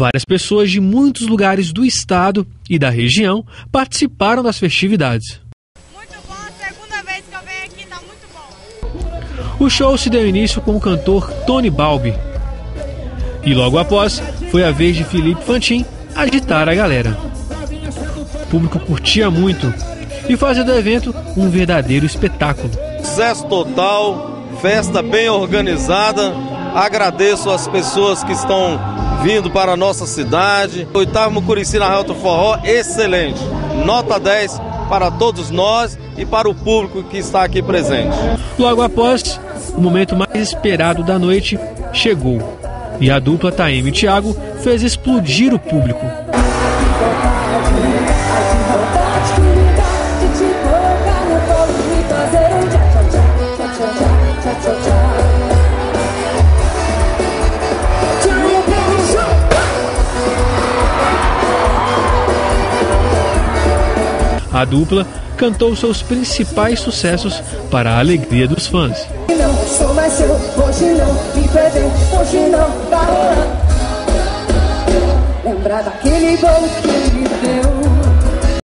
Várias pessoas de muitos lugares do estado e da região participaram das festividades. Muito bom, segunda vez que eu venho aqui, tá muito bom. O show se deu início com o cantor Tony Balbi. E logo após, foi a vez de Felipe Fantin agitar a galera. O público curtia muito e fazia do evento um verdadeiro espetáculo. Sucesso total, festa bem organizada. Agradeço as pessoas que estão vindo para a nossa cidade. Oitavo Mucurici na Alto Forró, excelente. Nota 10 para todos nós e para o público que está aqui presente. Logo após, o momento mais esperado da noite chegou. E a dupla Taeme Thiago fez explodir o público. A dupla cantou seus principais sucessos para a alegria dos fãs. Seu, hoje não, me perdeu,